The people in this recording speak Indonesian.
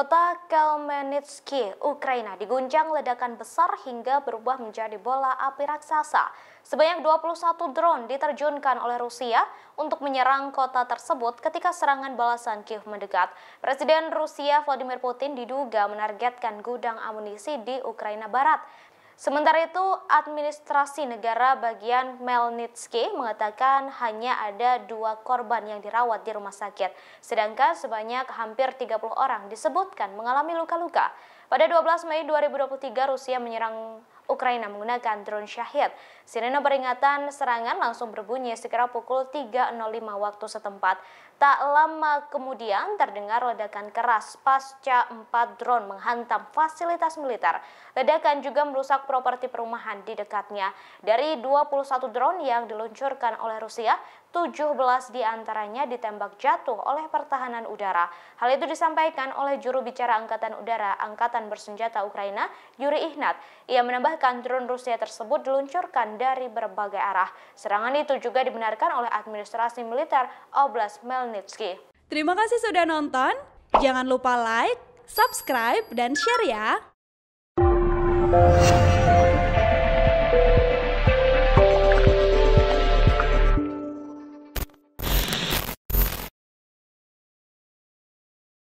Kota Kelmenitsky, Ukraina diguncang ledakan besar hingga berubah menjadi bola api raksasa. Sebanyak 21 drone diterjunkan oleh Rusia untuk menyerang kota tersebut ketika serangan balasan Kiev mendekat. Presiden Rusia Vladimir Putin diduga menargetkan gudang amunisi di Ukraina Barat. Sementara itu, administrasi negara bagian Melnitsky mengatakan hanya ada dua korban yang dirawat di rumah sakit, sedangkan sebanyak hampir 30 orang disebutkan mengalami luka-luka. Pada 12 Mei 2023, Rusia menyerang Ukraina menggunakan drone Shahid. Sirene peringatan serangan langsung berbunyi sekira pukul 3.05 waktu setempat. Tak lama kemudian terdengar ledakan keras pasca empat drone menghantam fasilitas militer. Ledakan juga merusak properti perumahan di dekatnya. Dari 21 drone yang diluncurkan oleh Rusia, 17 di antaranya ditembak jatuh oleh pertahanan udara. Hal itu disampaikan oleh juru bicara Angkatan Udara Angkatan Bersenjata Ukraina, Yuri Ihnat. Ia menambahkan drone Rusia tersebut diluncurkan dari berbagai arah. Serangan itu juga dibenarkan oleh administrasi militer Oblast Melnitsky. Terima kasih sudah nonton. Jangan lupa like, subscribe, dan share ya.